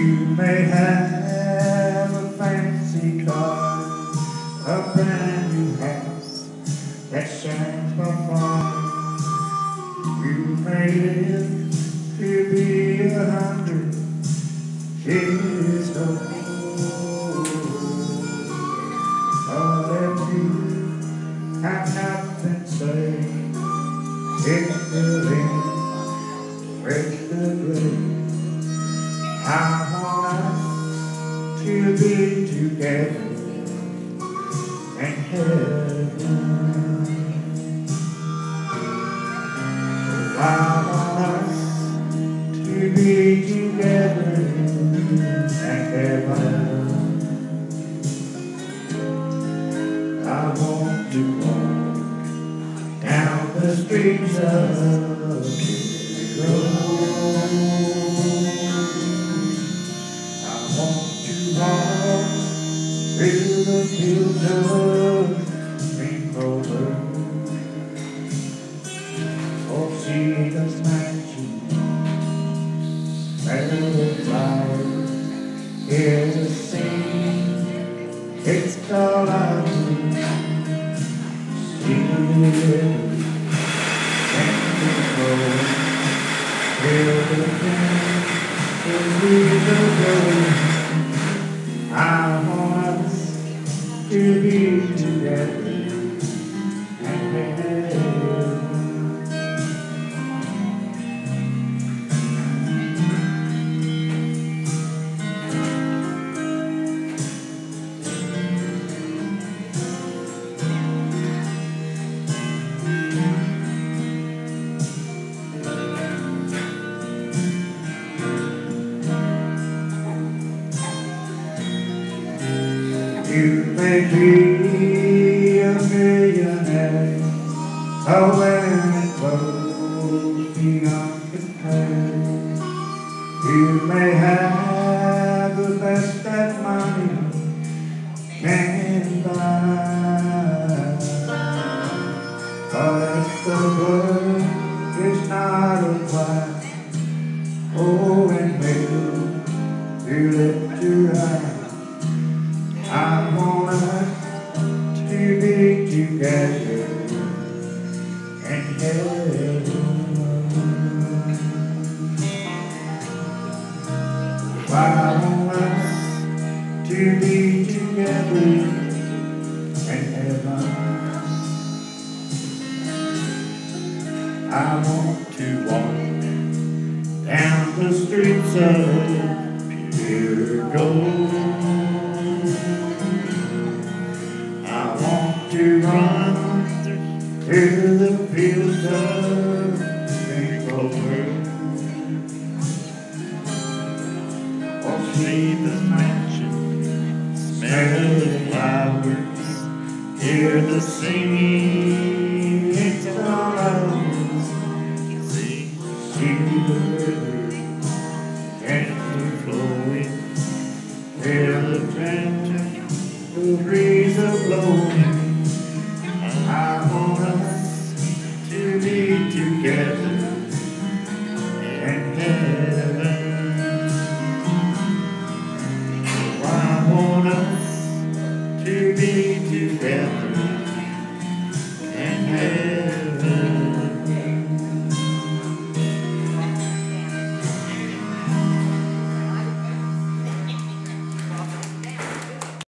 You may have a fancy car, a brand new house that shines by far. You may live to be a hundred years old. All that you have not been saved, it's the end, break the grave. I want us to be together in heaven. I want us to be together in heaven. I want to walk down the streets of Chicago. Through the of green clover. Oh, see the mansion, smell the flowers, hear the sing. It's do. See the and You may be a millionaire, a wearing clothes beyond compare. You may have the best that money can buy, but if the word is not applied, oh, and will you lift your eyes? I heaven. I want us to be together in heaven. I want to walk down the streets of pure gold. Fields of. Oh, see the mansion, smell the flowers, hear the singing. All want. See, the river gently flowing, hear the chanting, the breeze a blowing. together in heaven. Oh, I want us to be together.